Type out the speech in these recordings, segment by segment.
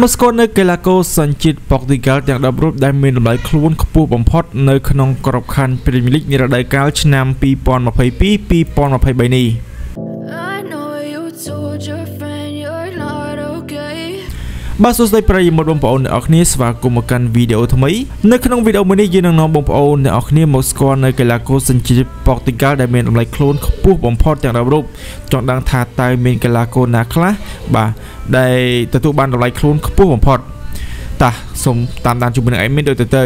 មកស្គាល់នៅកីឡាករសញ្ជាតិប៉ុកទីហ្គាល់ទាំង10រូបដែលមានតម្លៃខ្លួនខ្ពស់បំផុតនៅក្នុងក្របខ័ណ្ឌព្រីមៀរលីកនារដូវកាលឆ្នាំ2022-2023នេះ បាទសួស្តីប្រិយមិត្តបងប្អូនអ្នកនរគ្នាស្វាគមន៍មកកាន់វីដេអូថ្មីនៅក្នុងវីដេអូមួយនេះយើងនឹងនាំបងប្អូនអ្នកនរគ្នាមកស្គាល់នៅកីឡាករសញ្ជាតិប៉ុកទីហ្គាល់ដែលមានតម្លៃខ្លួនខ្ពស់បំផុតទាំង10រូបចង់ដឹងថាតើមានកីឡាករណាខ្លះបាទដែលទទួលបានតម្លៃខ្លួនខ្ពស់បំផុតតោះសូមតាមដានជាមួយនឹង admin ដូចទៅទៅ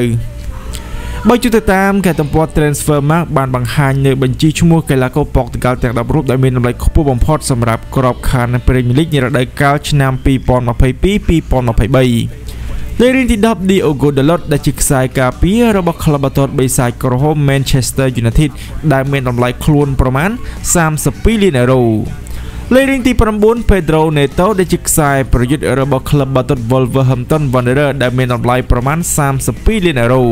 បើជួយទៅតាមគេទំព័រ Transfermarkt បានបង្ហាញនៅបញ្ជីឈ្មោះកីឡាករប៉ុកទីហ្គាល់ទាំង10រូបដែលមានតម្លៃខ្ពស់បំផុតសម្រាប់ក្របខ័ណ្ឌ Premier League នារដូវកាលឆ្នាំ2022-2023លេខរៀងទី10 Diogo Dalot ដែលជាខ្សែការពាររបស់ក្លឹបបាល់ទាត់បេសាចក្រហម Manchester United ដែលមានតម្លៃខ្លួនប្រមាណ32លានអឺរ៉ូលេខរៀងទី9 Pedro Neto ដែលជាខ្សែប្រយុទ្ធរបស់ក្លឹបបាល់ទាត់ Wolverhampton Wanderers ដែលមានតម្លៃប្រមាណ32លានអឺរ៉ូ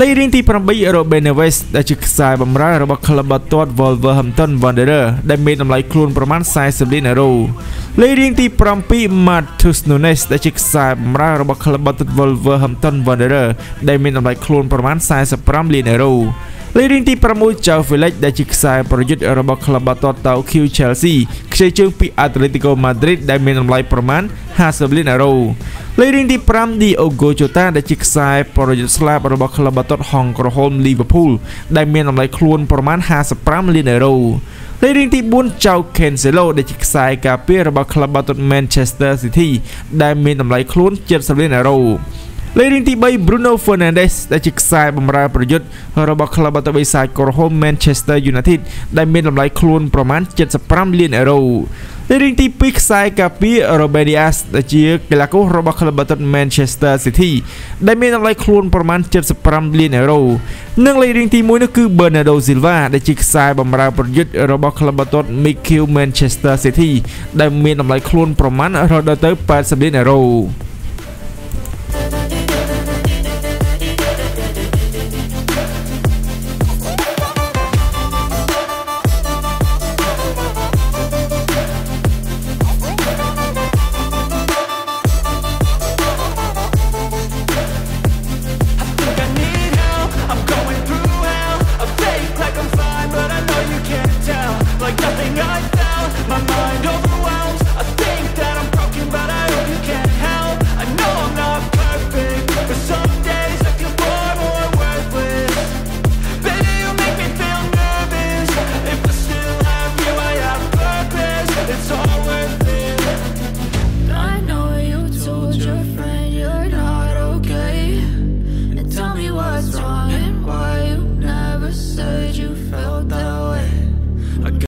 លេខរៀងទី8 Ruben Neves ដែលជាខ្សែបម្រើរបស់ក្លឹបបាល់ទាត់ Wolverhampton Wanderers ដែលមានតម្លៃខ្លួនប្រមាណ40លានអឺរ៉ូលេខរៀងទី7 Matheus Nunes ដែលជាខ្សែបម្រើរបស់ក្លឹបបាល់ទាត់ Wolverhampton Wanderers ដែលមានតម្លៃខ្លួនប្រមាណ45លានអឺរ៉ូ លេខរៀងទី6 Joao Felix ដែលជាខ្សែប្រយុទ្ធរបស់ក្លឹបបាល់ទាត់ Tokyo Chelsea ខ្ចីជើងពី Atletico Madrid ដែលមានតម្លៃប្រមាណ50លានអឺរ៉ូលេខរៀងទី5 Diogo Jota ដែលជាខ្សែប្រយុទ្ធស្លាបរបស់ក្លឹបបាល់ទាត់ហង្សក្រហម Liverpool ដែលមានតម្លៃខ្លួនប្រមាណ55លានអឺរ៉ូលេខរៀងទី4 Joao Cancelo ដែលជាខ្សែការពាររបស់ក្លឹបបាល់ទាត់ Manchester City ដែលមានតម្លៃខ្លួន70លានអឺរ៉ូ លេខរៀងទី3 Bruno Fernandes ដែលជាខ្សែបម្រើប្រយុទ្ធរបស់ក្លឹបបាល់ទាត់បេសាចក្រហម Manchester United ដែលមានតម្លៃខ្លួនប្រមាណ75លានអឺរ៉ូលេខរៀងទី2ខ្សែការពារ Ruben Dias ដែលជាកីឡាកររបស់ក្លឹបបាល់ទាត់ Manchester City ដែលមានតម្លៃខ្លួនប្រមាណ75លានអឺរ៉ូនិងលេខរៀងទី1នោះគឺ Bernardo Silva ដែលជាខ្សែបម្រើប្រយុទ្ធរបស់ក្លឹបបាល់ទាត់ Mikel Manchester City ដែលមានតម្លៃខ្លួនប្រមាណរហូតដល់ទៅ80លានអឺរ៉ូ strong.